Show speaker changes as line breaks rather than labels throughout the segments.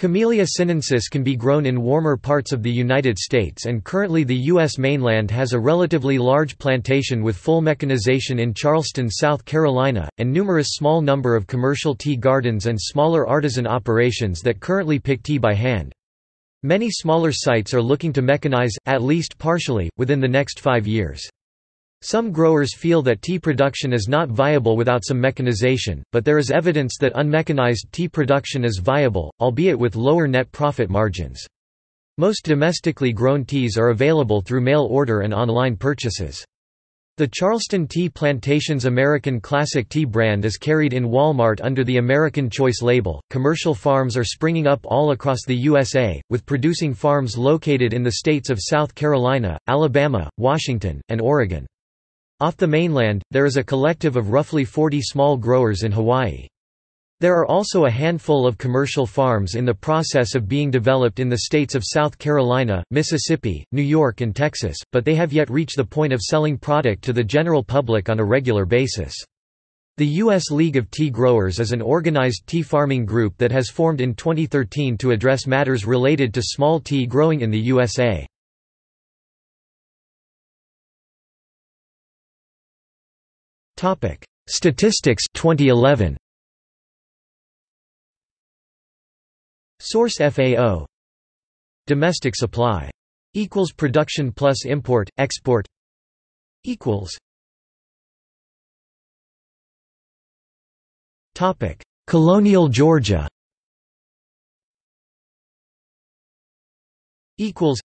Camellia sinensis can be grown in warmer parts of the United States and currently the U.S. mainland has a relatively large plantation with full mechanization in Charleston, South Carolina, and numerous small number of commercial tea gardens and smaller artisan operations that currently pick tea by hand. Many smaller sites are looking to mechanize, at least partially, within the next five years. Some growers feel that tea production is not viable without some mechanization, but there is evidence that unmechanized tea production is viable, albeit with lower net profit margins. Most domestically grown teas are available through mail order and online purchases. The Charleston Tea Plantations American Classic Tea brand is carried in Walmart under the American Choice label. Commercial farms are springing up all across the USA, with producing farms located in the states of South Carolina, Alabama, Washington, and Oregon. Off the mainland, there is a collective of roughly 40 small growers in Hawaii. There are also a handful of commercial farms in the process of being developed in the states of South Carolina, Mississippi, New York and Texas, but they have yet reached the point of selling product to the general public on a regular basis. The U.S. League of Tea Growers is an organized tea farming group that has formed in 2013 to address matters related to small tea growing in the USA. Statistics 2011 Source FAO Domestic supply. Equals production plus import export. Equals. Topic. Colonial Georgia. Equals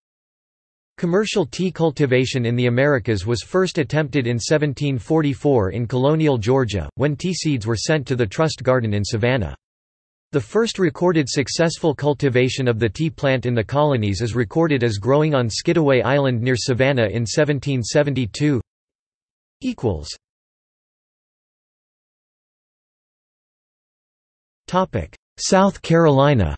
Commercial tea cultivation in the Americas was first attempted in 1744 in colonial Georgia, when tea seeds were sent to the Trust Garden in Savannah. The first recorded successful cultivation of the tea plant in the colonies is recorded as growing on Skidaway Island near Savannah in 1772. South Carolina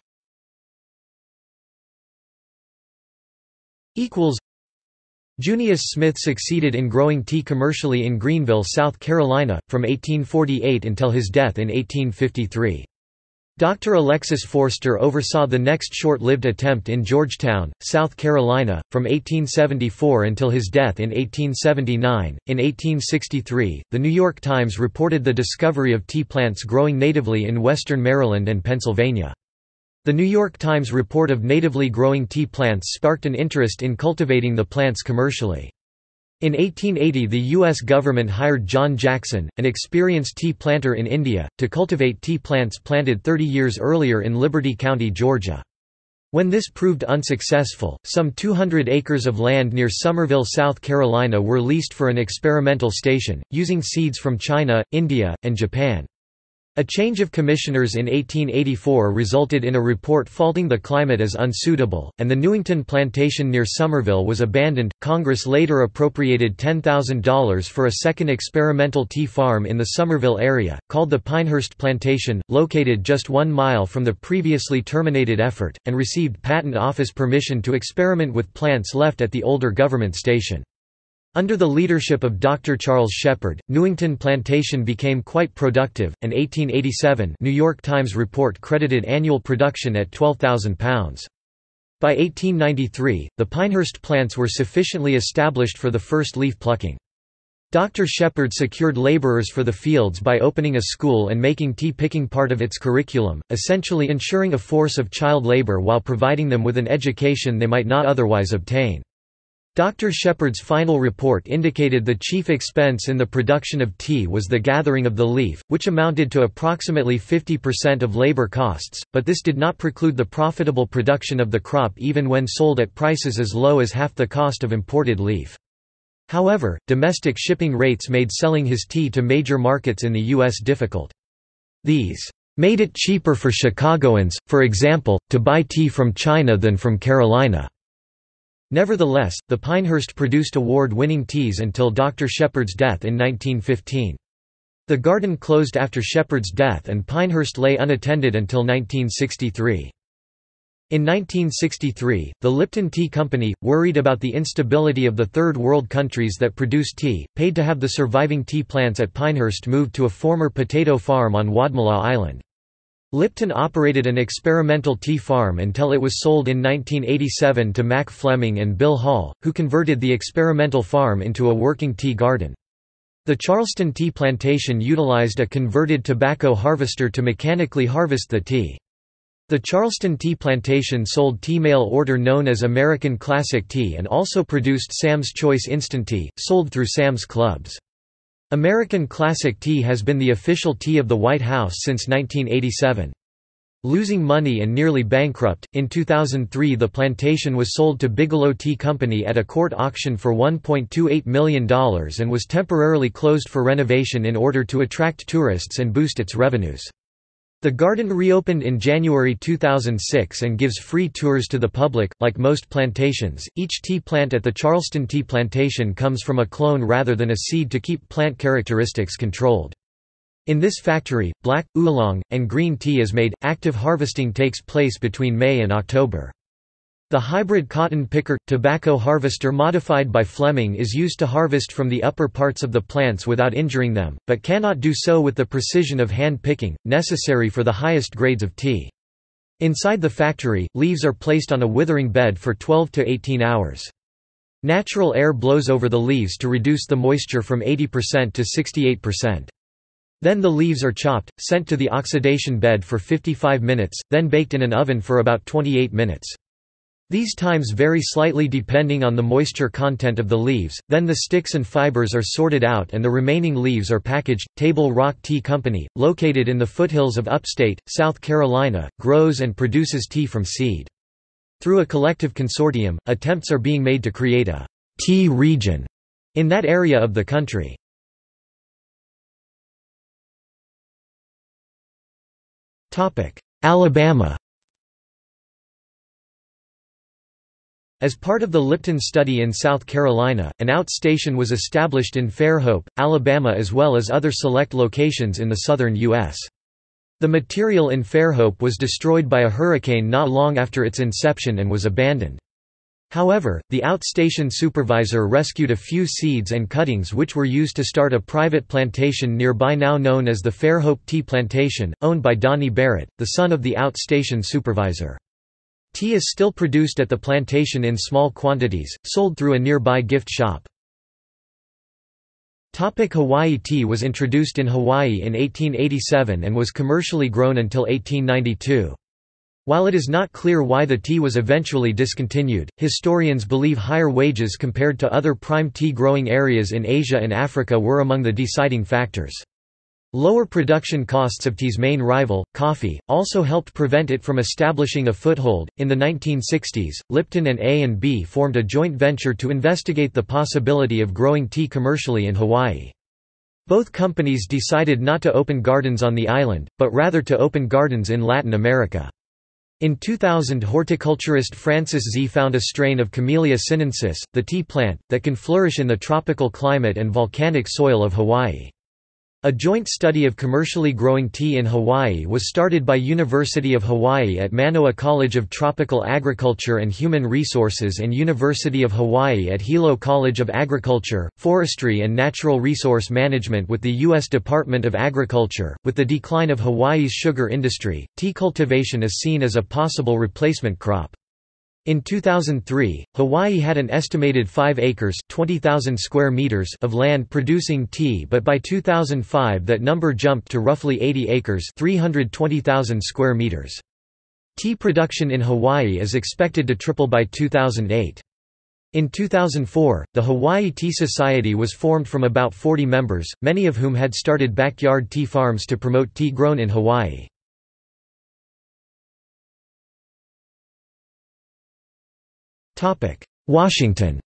Junius Smith succeeded in growing tea commercially in Greenville, South Carolina, from 1848 until his death in 1853. Dr. Alexis Forster oversaw the next short-lived attempt in Georgetown, South Carolina, from 1874 until his death in 1879. In 1863, The New York Times reported the discovery of tea plants growing natively in western Maryland and Pennsylvania. The New York Times report of natively growing tea plants sparked an interest in cultivating the plants commercially. In 1880 the U.S. government hired John Jackson, an experienced tea planter in India, to cultivate tea plants planted 30 years earlier in Liberty County, Georgia. When this proved unsuccessful, some 200 acres of land near Summerville, South Carolina were leased for an experimental station, using seeds from China, India, and Japan. A change of commissioners in 1884 resulted in a report faulting the climate as unsuitable, and the Newington plantation near Summerville was abandoned. Congress later appropriated $10,000 for a second experimental tea farm in the Summerville area, called the Pinehurst Plantation, located just one mile from the previously terminated effort, and received Patent Office permission to experiment with plants left at the older government station. Under the leadership of Dr. Charles Shepard, Newington Plantation became quite productive, and 1887 New York Times report credited annual production at 12,000 pounds. By 1893, the Pinehurst plants were sufficiently established for the first leaf plucking. Dr. Shepard secured laborers for the fields by opening a school and making tea picking part of its curriculum, essentially ensuring a force of child labor while providing them with an education they might not otherwise obtain. Dr. Shepard's final report indicated the chief expense in the production of tea was the gathering of the leaf, which amounted to approximately 50% of labor costs, but this did not preclude the profitable production of the crop even when sold at prices as low as half the cost of imported leaf. However, domestic shipping rates made selling his tea to major markets in the U.S. difficult. These made it cheaper for Chicagoans, for example, to buy tea from China than from Carolina. Nevertheless, the Pinehurst produced award-winning teas until Dr. Shepard's death in 1915. The garden closed after Shepard's death and Pinehurst lay unattended until 1963. In 1963, the Lipton Tea Company, worried about the instability of the Third World countries that produce tea, paid to have the surviving tea plants at Pinehurst moved to a former potato farm on Wadmalaw Island. Lipton operated an experimental tea farm until it was sold in 1987 to Mac Fleming and Bill Hall, who converted the experimental farm into a working tea garden. The Charleston Tea Plantation utilized a converted tobacco harvester to mechanically harvest the tea. The Charleston Tea Plantation sold tea mail order known as American Classic Tea and also produced Sam's Choice Instant Tea, sold through Sam's Clubs. American Classic Tea has been the official tea of the White House since 1987. Losing money and nearly bankrupt, in 2003 the plantation was sold to Bigelow Tea Company at a court auction for $1.28 million and was temporarily closed for renovation in order to attract tourists and boost its revenues. The garden reopened in January 2006 and gives free tours to the public. Like most plantations, each tea plant at the Charleston Tea Plantation comes from a clone rather than a seed to keep plant characteristics controlled. In this factory, black, oolong, and green tea is made. Active harvesting takes place between May and October. The hybrid cotton picker – tobacco harvester modified by Fleming is used to harvest from the upper parts of the plants without injuring them, but cannot do so with the precision of hand picking, necessary for the highest grades of tea. Inside the factory, leaves are placed on a withering bed for 12 to 18 hours. Natural air blows over the leaves to reduce the moisture from 80% to 68%. Then the leaves are chopped, sent to the oxidation bed for 55 minutes, then baked in an oven for about 28 minutes. These times vary slightly depending on the moisture content of the leaves, then the sticks and fibers are sorted out and the remaining leaves are packaged. Table Rock Tea Company, located in the foothills of upstate, South Carolina, grows and produces tea from seed. Through a collective consortium, attempts are being made to create a tea region in that area of the country. Alabama As part of the Lipton study in South Carolina, an outstation was established in Fairhope, Alabama as well as other select locations in the southern U.S. The material in Fairhope was destroyed by a hurricane not long after its inception and was abandoned. However, the outstation supervisor rescued a few seeds and cuttings which were used to start a private plantation nearby now known as the Fairhope Tea Plantation, owned by Donnie Barrett, the son of the outstation supervisor. Tea is still produced at the plantation in small quantities, sold through a nearby gift shop. Hawaii Tea was introduced in Hawaii in 1887 and was commercially grown until 1892. While it is not clear why the tea was eventually discontinued, historians believe higher wages compared to other prime tea growing areas in Asia and Africa were among the deciding factors. Lower production costs of tea's main rival, coffee, also helped prevent it from establishing a foothold. In the 1960s, Lipton and A&B formed a joint venture to investigate the possibility of growing tea commercially in Hawaii. Both companies decided not to open gardens on the island, but rather to open gardens in Latin America. In 2000 horticulturist Francis Zee found a strain of Camellia sinensis, the tea plant, that can flourish in the tropical climate and volcanic soil of Hawaii. A joint study of commercially growing tea in Hawaii was started by University of Hawaii at Manoa College of Tropical Agriculture and Human Resources and University of Hawaii at Hilo College of Agriculture, Forestry and Natural Resource Management with the U.S. Department of Agriculture. With the decline of Hawaii's sugar industry, tea cultivation is seen as a possible replacement crop. In 2003, Hawaii had an estimated 5 acres square meters of land producing tea but by 2005 that number jumped to roughly 80 acres 320,000 square meters. Tea production in Hawaii is expected to triple by 2008. In 2004, the Hawaii Tea Society was formed from about 40 members, many of whom had started backyard tea farms to promote tea grown in Hawaii. Washington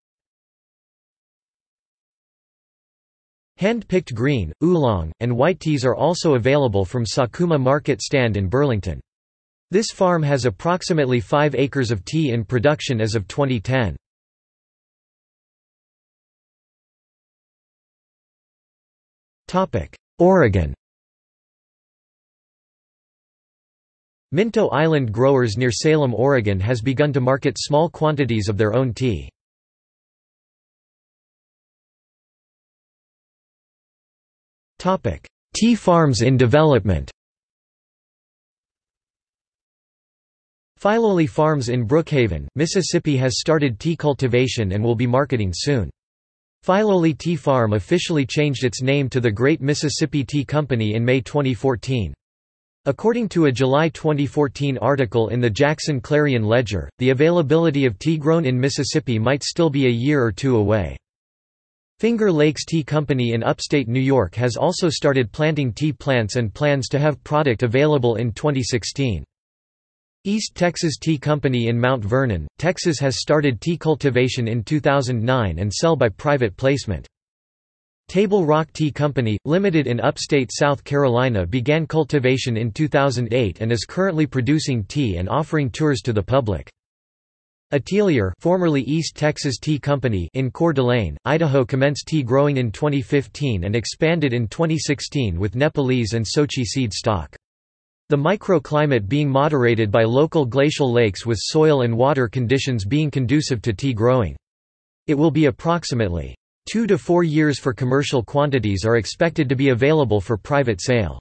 Hand-picked green, oolong, and white teas are also available from Sakuma Market Stand in Burlington. This farm has approximately 5 acres of tea in production as of 2010. Oregon Minto Island growers near Salem, Oregon has begun to market small quantities of their own tea. Tea farms in development Filoli Farms in Brookhaven, Mississippi has started tea cultivation and will be marketing soon. Filoli Tea Farm officially changed its name to the Great Mississippi Tea Company in May 2014. According to a July 2014 article in the Jackson Clarion Ledger, the availability of tea grown in Mississippi might still be a year or two away. Finger Lakes Tea Company in upstate New York has also started planting tea plants and plans to have product available in 2016. East Texas Tea Company in Mount Vernon, Texas has started tea cultivation in 2009 and sell by private placement. Table Rock Tea Company, Limited in upstate South Carolina began cultivation in 2008 and is currently producing tea and offering tours to the public. Atelier formerly East Texas Tea Company in Coeur d'Alene, Idaho commenced tea growing in 2015 and expanded in 2016 with Nepalese and Sochi seed stock. The microclimate being moderated by local glacial lakes with soil and water conditions being conducive to tea growing. It will be approximately two to four years for commercial quantities are expected to be available for private sale.